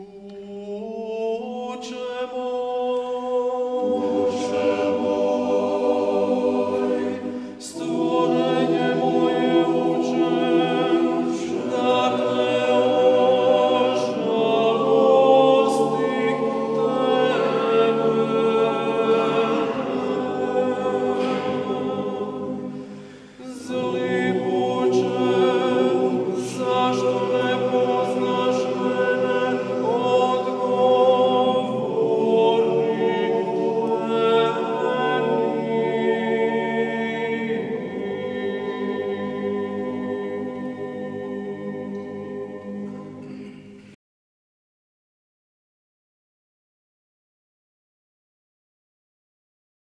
Oh.